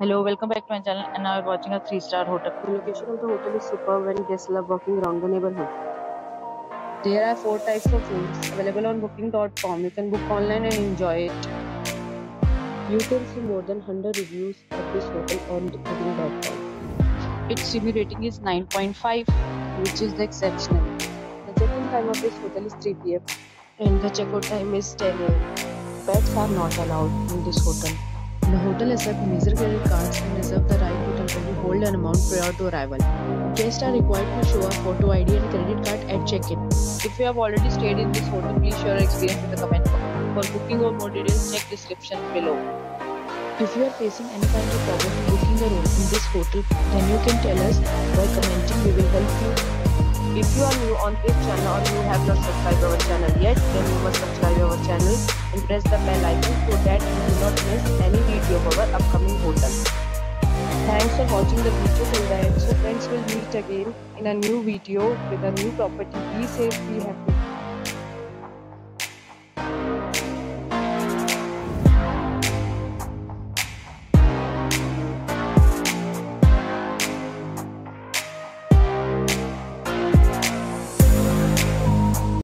Hello, welcome back to my channel and now we're watching a 3-star hotel. The location of the hotel is superb and guests love walking around the neighborhood. There are four types of rooms available on booking.com. You can book online and enjoy it. You can see more than 100 reviews of this hotel on booking.com. Its review rating is 9.5 which is the exceptional. The check-in time of this hotel is 3 pm and the checkout time is 10 am. Pets are not allowed in this hotel. The hotel accepts major credit cards and reserves the right to temporarily hold an amount prior to arrival. Guests are required to show a photo ID and credit card at check-in. If you have already stayed in this hotel, please share your experience in the comment box. For booking or more details, check description below. If you are facing any kind of problem booking a room in this hotel, then you can tell us by commenting. We will help you. If you are new on this channel or you have not subscribed our channel yet, then you must subscribe our channel and press the bell icon so So friends will meet again in a new video with a new property. Be safe, be happy.